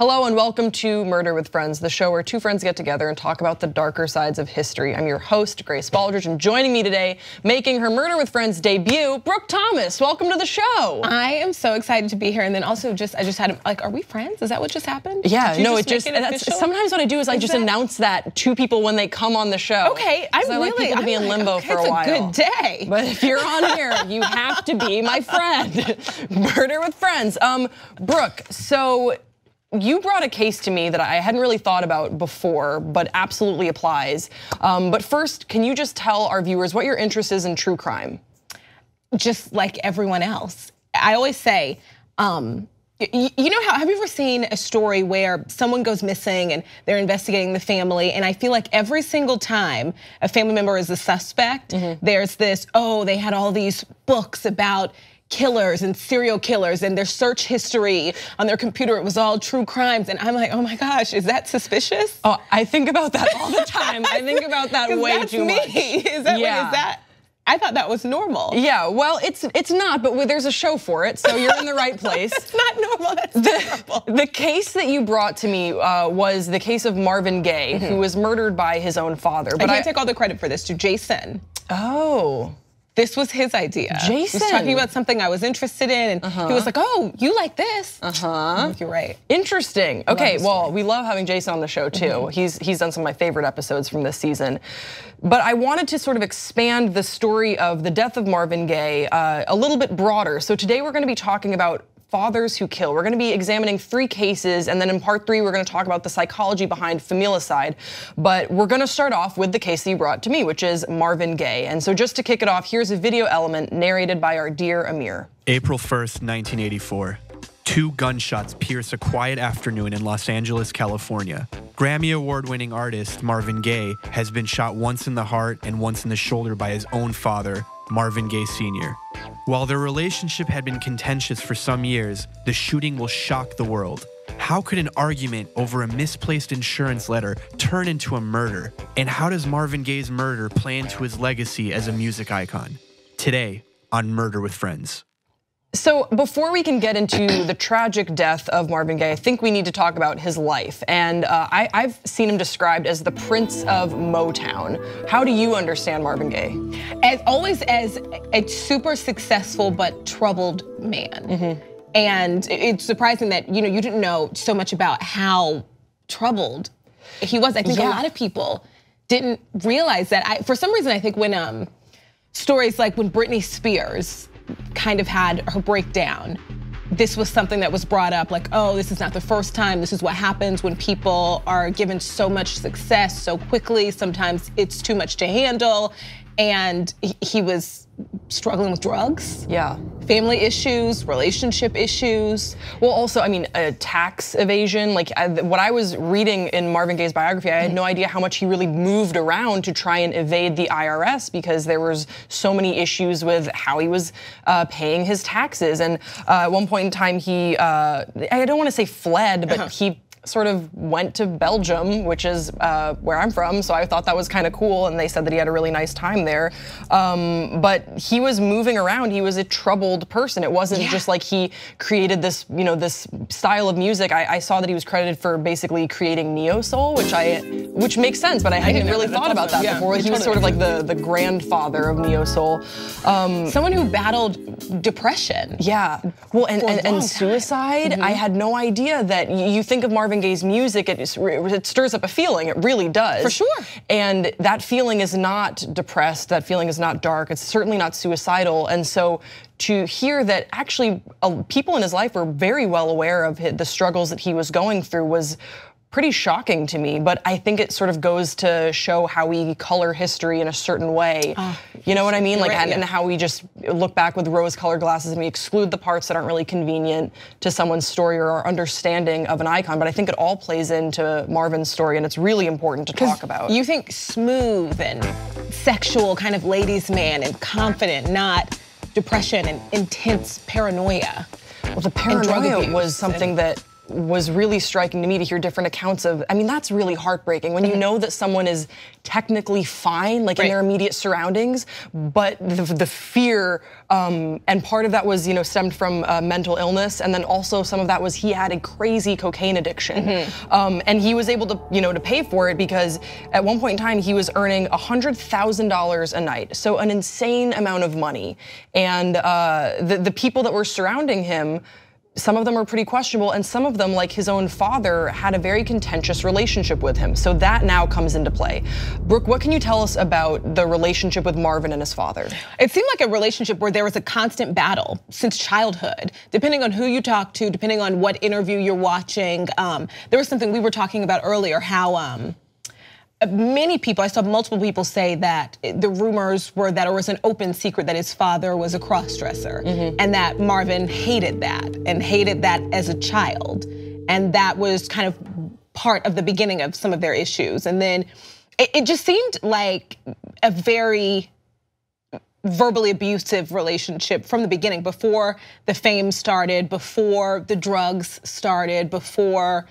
Hello and welcome to Murder with Friends, the show where two friends get together and talk about the darker sides of history. I'm your host, Grace Baldridge, and joining me today, making her Murder with Friends debut, Brooke Thomas. Welcome to the show. I am so excited to be here, and then also just I just had like, are we friends? Is that what just happened? Yeah, no, just it just it that's, sometimes what I do is, is I just that? announce that to people when they come on the show. Okay, I'm I like really people to be I'm in limbo like, okay, for a while. It's a good day. But if you're on here, you have to be my friend. Murder with Friends. Um, Brooke, so you brought a case to me that I hadn't really thought about before, but absolutely applies. Um, but first, can you just tell our viewers what your interest is in true crime? Just like everyone else. I always say, um, you know how have you ever seen a story where someone goes missing and they're investigating the family and I feel like every single time a family member is a suspect mm -hmm. there's this oh they had all these books about killers and serial killers and their search history on their computer it was all true crimes and I'm like oh my gosh is that suspicious oh I think about that all the time I think about that way too me. much is that yeah. is that I thought that was normal. Yeah, well, it's it's not, but there's a show for it, so you're in the right place. it's not normal. That's the, terrible. The case that you brought to me uh, was the case of Marvin Gaye, mm -hmm. who was murdered by his own father. But I can't I, take all the credit for this. To Jason. Oh. This was his idea. Jason. He was talking about something I was interested in, and uh -huh. he was uh-huh. like, oh, you like this. Uh-huh. You're right. Interesting. Okay, well, we love having Jason on the show too. Mm -hmm. He's he's done some of my favorite episodes from this season. But I wanted to sort of expand the story of the death of Marvin Gaye uh, a little bit broader. So today we're going to be talking about Fathers Who Kill. We're going to be examining three cases, and then in part three, we're going to talk about the psychology behind familicide. But we're going to start off with the case that you brought to me, which is Marvin Gaye. And so just to kick it off, here's a video element narrated by our dear Amir. April 1st, 1984. Two gunshots pierce a quiet afternoon in Los Angeles, California. Grammy Award winning artist Marvin Gaye has been shot once in the heart and once in the shoulder by his own father, Marvin Gaye Sr. While their relationship had been contentious for some years, the shooting will shock the world. How could an argument over a misplaced insurance letter turn into a murder? And how does Marvin Gaye's murder play into his legacy as a music icon? Today on Murder with Friends. So before we can get into the tragic death of Marvin Gaye, I think we need to talk about his life. And uh, I, have seen him described as the Prince of Motown. How do you understand Marvin Gaye? As always as a super successful but troubled man. Mm -hmm. And it's surprising that you know you didn't know so much about how troubled he was. I think yeah. a lot of people didn't realize that. I, for some reason, I think when um, stories like when Britney Spears kind of had her breakdown, this was something that was brought up like, oh, this is not the first time. This is what happens when people are given so much success so quickly. Sometimes it's too much to handle. And he was struggling with drugs. Yeah. Family issues, relationship issues. Well, also, I mean, uh, tax evasion. Like I, what I was reading in Marvin Gaye's biography, I had no idea how much he really moved around to try and evade the IRS because there was so many issues with how he was uh, paying his taxes. And uh, at one point in time, he, uh, I don't want to say fled, but -huh. he sort of went to Belgium, which is uh, where I'm from, so I thought that was kind of cool, and they said that he had a really nice time there. Um, but he was moving around. He was a troubled person. It wasn't yeah. just like he created this, you know, this style of music. I, I, saw that he was credited for basically creating neo soul, which I, which makes sense, but I hadn't really thought about that yeah, before. He was sort of like the the grandfather of neo soul. Um, Someone who battled depression. Yeah. Well, and and, and suicide. Mm -hmm. I had no idea that you think of Marvin Gaye's music, it, it stirs up a feeling. It really does. For sure. And that feeling is not depressed. That feeling is not dark. It's certainly not suicidal. And so to hear that actually uh, people in his life were very well aware of the struggles that he was going through was pretty shocking to me, but I think it sort of goes to show how we color history in a certain way. Oh, you know what I mean? Like, right, and, yeah. and, how we just look back with rose-colored glasses and we exclude the parts that aren't really convenient to someone's story or our understanding of an icon. But I think it all plays into Marvin's story, and it's really important to talk about. You think smooth and sexual, kind of ladies' man, and confident, not depression and intense paranoia. Well, the paranoia was something that was really striking to me to hear different accounts of. I mean, that's really heartbreaking when you Mm-hmm. know that someone is technically fine, like in their immediate surroundings, but the, the fear um, and part of that was, you know, stemmed from uh, mental illness, and then also some of that was he had a crazy cocaine addiction, Mm-hmm. um, and he was able to, you know, to pay for it because at one point in time he was earning hundred thousand dollars a night, so an insane amount of money, and uh, the the people that were surrounding him some of them are pretty questionable, and some of them, like his own father, had a very contentious relationship with him. So that now comes into play. Brooke, what can you tell us about the relationship with Marvin and his father? It seemed like a relationship where there was a constant battle since childhood. Depending on who you talk to, depending on what interview you're watching, um, there was something we were talking about earlier. How um, many people, I saw multiple people say that the rumors were that it was an open secret that his father was a crossdresser, mm-hmm. and that Marvin hated that and hated that as a child, and that was kind of part of the beginning of some of their issues. And then it, it just seemed like a very verbally abusive relationship from the beginning before the fame started before the drugs started before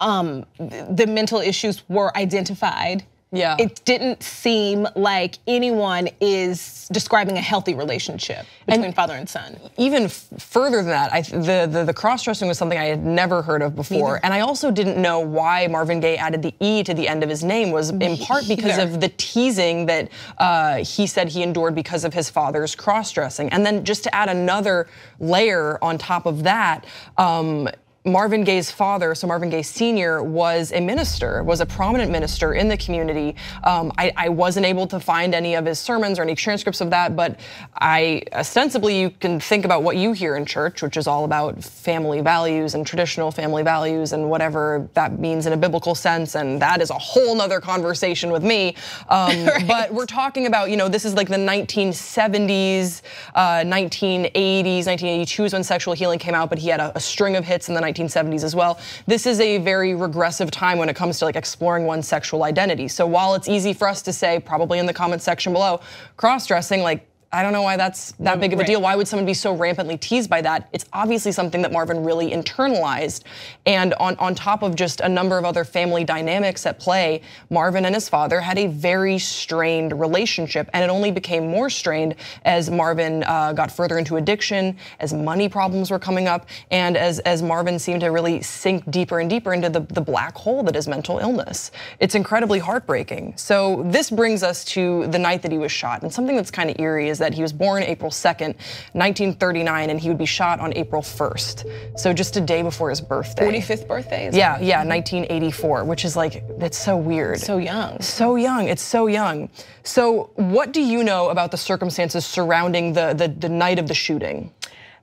um, the mental issues were identified Yeah. it didn't seem like anyone is describing a healthy relationship between father and son Even f- further than that, I, the, the, the cross dressing was something I had never heard of before. Neither. And I also didn't know why Marvin Gaye added the E to the end of his name, was in part because of the teasing that uh, he said he endured because of his father's cross dressing. And then just to add another layer on top of that, um, Marvin Gaye's father, so Marvin Gaye Sr., was a minister, was a prominent minister in the community. Um, I, I wasn't able to find any of his sermons or any transcripts of that, but I ostensibly you can think about what you hear in church, which is all about family values and traditional family values and whatever that means in a biblical sense, and that is a whole nother conversation with me. Um, But we're talking about, you know, this is like the 1970s, uh, 1980s, 1982 is when Sexual Healing came out, but he had a, a string of hits in the 1970s as well. This is a very regressive time when it comes to like exploring one's sexual identity. So while it's easy for us to say, probably in the comment section below, cross-dressing, like I don't know why that's that big of a Right. deal. Why would someone be so rampantly teased by that? It's obviously something that Marvin really internalized. And on, on top of just a number of other family dynamics at play, Marvin and his father had a very strained relationship. And it only became more strained as Marvin uh, got further into addiction, as money problems were coming up, and as, as Marvin seemed to really sink deeper and deeper into the, the black hole that is mental illness. It's incredibly heartbreaking. So this brings us to the night that he was shot. And something that's kind of eerie is that he was born April 2nd, 1939, and he would be shot on April 1st. So just a day before his birthday. 45th birthday is Yeah, yeah, 1984, which is like, that's so weird. so young So young. It's so young. So, what do you know about the circumstances surrounding the the, the night of the shooting?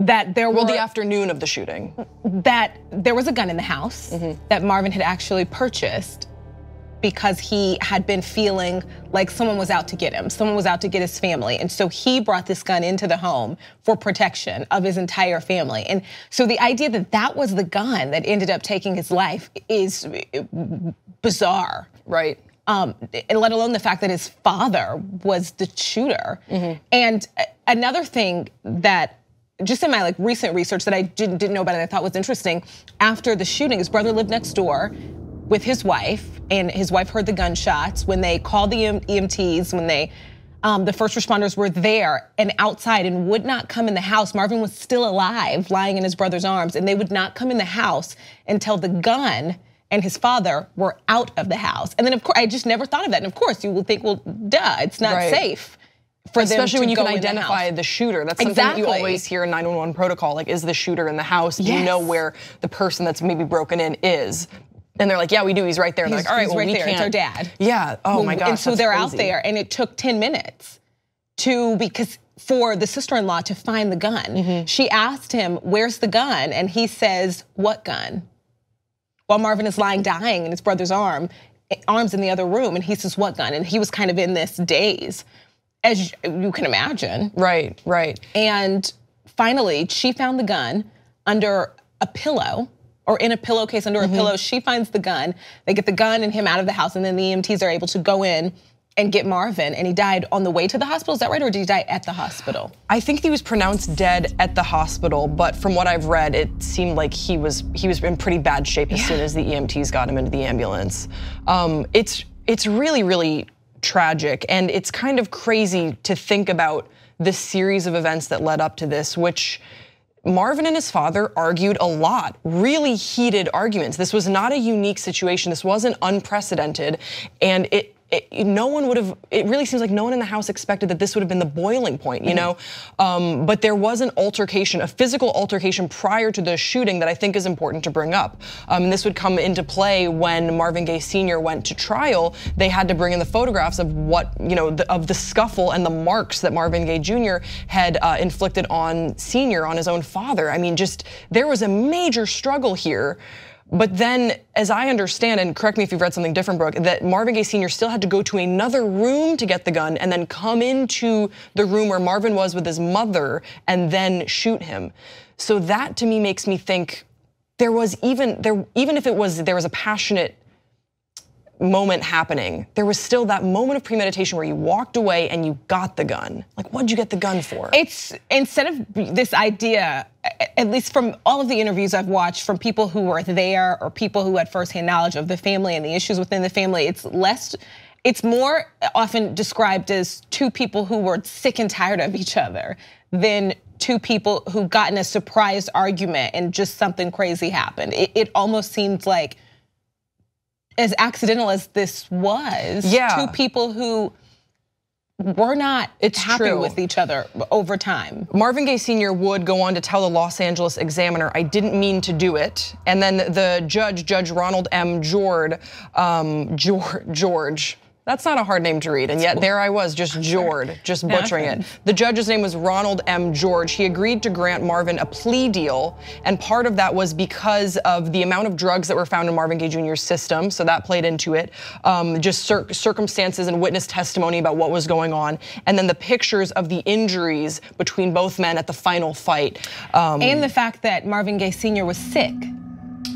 that there Well, were the afternoon of the shooting. that there was a gun in the house mm-hmm. that Marvin had actually purchased because he had been feeling like someone was out to get him, someone was out to get his family. And so he brought this gun into the home for protection of his entire family. And so the idea that that was the gun that ended up taking his life is bizarre Right. um, and let alone the fact that his father was the shooter. And another thing that just in my like recent research that I didn't, didn't know about and I thought was interesting, after the shooting, his brother lived next door with his wife, and his wife heard the gunshots. When they called the EMTs, when they um, the first responders were there and outside and would not come in the house. Marvin was still alive, lying in his brother's arms, and they would not come in the house until the gun and his father were out of the house. And then, of course, I just never thought of that. And of course, you will think, well, duh, it's not Right. safe for them Especially to when you go can in the identify the, shooter. That's something that you always hear in 911 protocol. Like, is the shooter in the house? Do you know where the person that's maybe broken in is? And they're like, yeah, we do. He's right there. He's- like, all right, he's well, right we there. It's can't. our dad. Yeah. Oh my gosh. And so they're out there, and it took 10 minutes to because for the sister-in-law to find the gun. Mm-hmm. She asked him, "Where's the gun?" And he says, "What gun?" While Marvin is lying dying in his brother's arm, arms in the other room, and he says, "What gun?" And he was kind of in this daze, as you can imagine. Right. Right. And finally, she found the gun under a pillow or in a pillowcase under a pillow. She finds the gun. They get the gun and him out of the house, and then the EMTs are able to go in and get Marvin, and he died on the way to the hospital. Is that right, or did he die at the hospital? I think he was pronounced dead at the hospital, but from what I've read, it seemed like he was he was in pretty bad shape as soon as the EMTs got him into the ambulance. Um, it's it's really really tragic, and it's kind of crazy to think about the series of events that led up to this, which. Marvin and his father argued a lot, really heated arguments. This was not a unique situation. This wasn't unprecedented. And it it, no one would have. It really seems like no one in the house expected that this would have been the boiling point, you mm-hmm. know. Um, but there was an altercation, a physical altercation prior to the shooting that I think is important to bring up. Um, this would come into play when Marvin Gaye Sr. went to trial. They had to bring in the photographs of what you know the, of the scuffle and the marks that Marvin Gaye Jr. had uh, inflicted on Sr. on his own father. I mean, just there was a major struggle here. But then, as I understand, and correct me if you've read something different, Brooke, that Marvin Gaye Sr. still had to go to another room to get the gun and then come into the room where Marvin was with his mother and then shoot him. So that to me makes me think there was even there even if it was there was a passionate moment happening, there was still that moment of premeditation where you walked away and you got the gun. Like, what did you get the gun for? It's instead of this idea, at least from all of the interviews I've watched from people who were there or people who had firsthand knowledge of the family and the issues within the family, it's less. It's more often described as two people who were sick and tired of each other than two people who got in a surprise argument and just something crazy happened. It, it almost seems like as accidental as this was, yeah. two people who were not it's happy true. with each other over time. Marvin Gaye Sr. would go on to tell the Los Angeles Examiner, I didn't mean to do it. And then the judge, Judge Ronald M. Jord, um, George, George that's not a hard name to read, and yet there I was, just Jord, just butchering it. The judge's name was Ronald M. George. He agreed to grant Marvin a plea deal, and part of that was because of the amount of drugs that were found in Marvin Gaye Jr.'s system, so that played into it. Um, just cir circumstances and witness testimony about what was going on, and then the pictures of the injuries between both men at the final fight. Um, and the fact that Marvin Gaye Sr. was sick.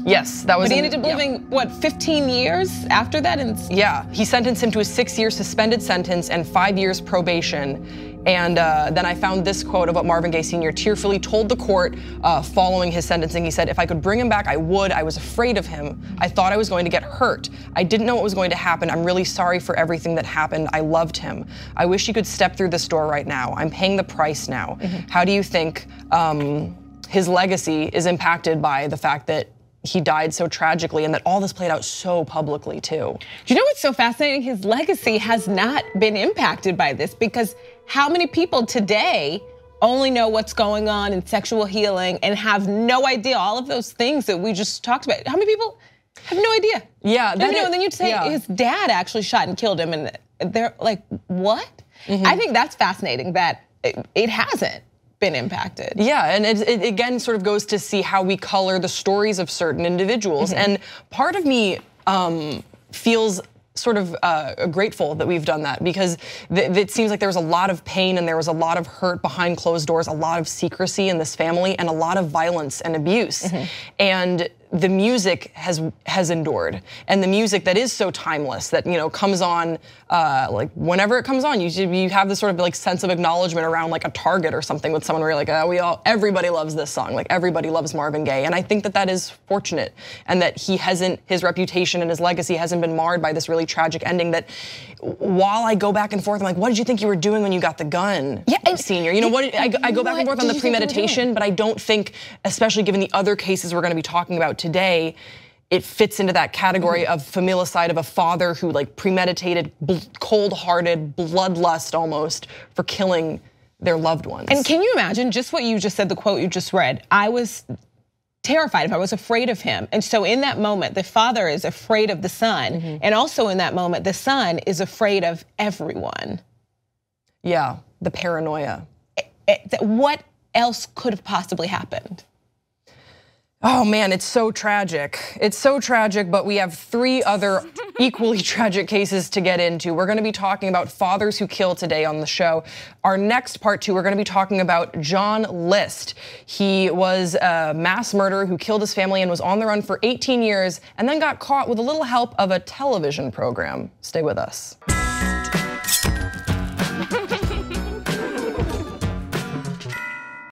Yes, that was. But he ended up living yeah. what 15 years after that, and yeah, he sentenced him to a six-year suspended sentence and five years probation. And uh, then I found this quote of what Marvin Gaye Sr. tearfully told the court uh, following his sentencing. He said, If I could bring him back, I would. I was afraid of him. I thought I was going to get hurt. I didn't know what was going to happen. I'm really sorry for everything that happened. I loved him. I wish he could step through this door right now. I'm paying the price now. Mm-hmm. How do you think um, his legacy is impacted by the fact that he died so tragically and that all this played out so publicly too. Do you know what's so fascinating? His legacy has not been impacted by this because how many people today only know what's going on in sexual healing and have no idea all of those things that we just talked about? How many people have no idea? Yeah, that know, and then you'd say yeah. his dad actually shot and killed him, and they're like, what? Mm-hmm. I think that's fascinating that it hasn't been impacted. Yeah, and it, it, again sort of goes to see how we color the stories of certain individuals. Mm-hmm. And part of me um, feels sort of uh, grateful that we've done that because th- it seems like there was a lot of pain and there was a lot of hurt behind closed doors, a lot of secrecy in this family, and a lot of violence and abuse. Mm-hmm. And the music has has endured, and the music that is so timeless that you know comes on uh, like whenever it comes on, you you have this sort of like sense of acknowledgement around like a Target or something with someone where you're like, oh, we all everybody loves this song, like everybody loves Marvin Gaye, and I think that that is fortunate, and that he hasn't his reputation and his legacy hasn't been marred by this really tragic ending. That while I go back and forth, I'm like, what did you think you were doing when you got the gun, yeah, senior? You know what? I, I go back and forth on the premeditation, but I don't think, especially given the other cases we're going to be talking about today, it fits into that category mm-hmm. of familicide of a father who like premeditated, cold-hearted, bloodlust almost for killing their loved ones. And can you imagine just what you just said, the quote you just read? I was terrified of. I was afraid of him. And so in that moment, the father is afraid of the son. Mm-hmm. And also in that moment, the son is afraid of everyone. Yeah, the paranoia. Eh, eh, what else could have possibly happened? Oh man, it's so tragic. It's so tragic, but we have three other equally tragic cases to get into. We're gonna be talking about fathers who kill today on the show. Our next part two, we're gonna be talking about John List. He was a mass murderer who killed his family and was on the run for 18 years and then got caught with a little help of a television program. Stay with us.